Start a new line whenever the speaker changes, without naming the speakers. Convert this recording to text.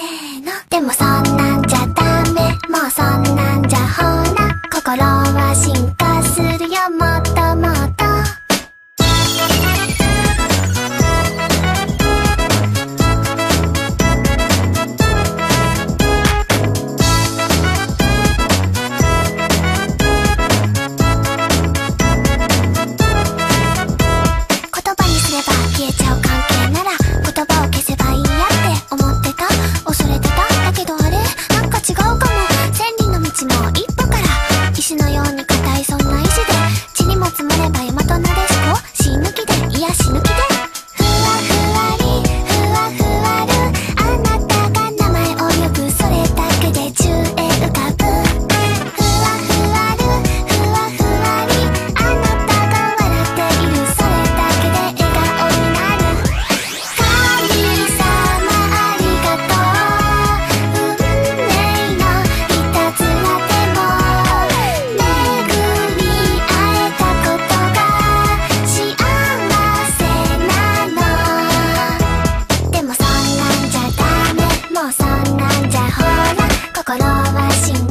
せーの。でもそんな心は死ん